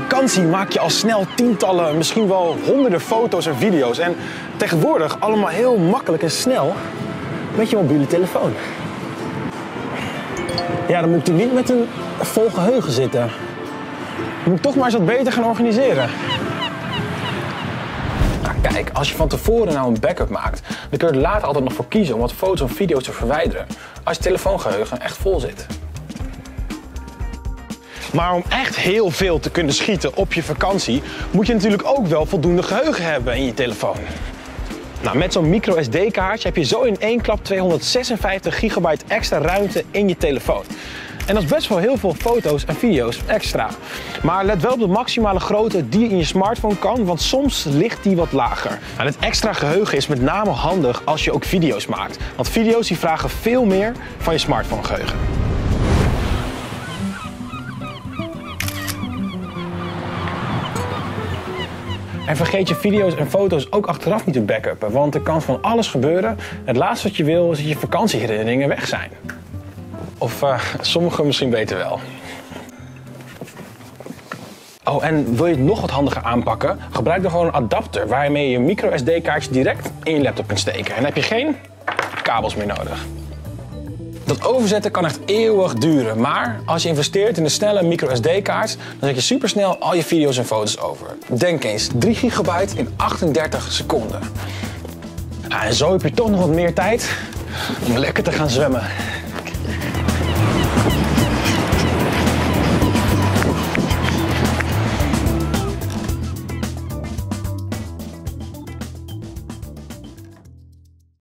vakantie maak je al snel tientallen, misschien wel honderden foto's en video's. En tegenwoordig allemaal heel makkelijk en snel met je mobiele telefoon. Ja, dan moet je niet met een vol geheugen zitten. Je moet toch maar eens wat beter gaan organiseren. Nou, kijk, als je van tevoren nou een backup maakt, dan kun je er later altijd nog voor kiezen om wat foto's en video's te verwijderen. Als je telefoongeheugen echt vol zit. Maar om echt heel veel te kunnen schieten op je vakantie, moet je natuurlijk ook wel voldoende geheugen hebben in je telefoon. Nou, met zo'n micro SD-kaartje heb je zo in één klap 256 gigabyte extra ruimte in je telefoon. En dat is best wel heel veel foto's en video's extra. Maar let wel op de maximale grootte die je in je smartphone kan, want soms ligt die wat lager. Nou, dit extra geheugen is met name handig als je ook video's maakt. Want video's die vragen veel meer van je smartphone geheugen. En vergeet je video's en foto's ook achteraf niet te backuppen, want er kan van alles gebeuren. Het laatste wat je wil is dat je vakantieherinneringen weg zijn. Of uh, sommigen misschien beter wel. Oh, en wil je het nog wat handiger aanpakken? Gebruik dan gewoon een adapter waarmee je je micro SD-kaartje direct in je laptop kunt steken. En dan heb je geen kabels meer nodig. Dat overzetten kan echt eeuwig duren, maar als je investeert in een snelle micro SD-kaart, dan zet je supersnel al je video's en foto's over. Denk eens, 3 gigabyte in 38 seconden. En zo heb je toch nog wat meer tijd om lekker te gaan zwemmen.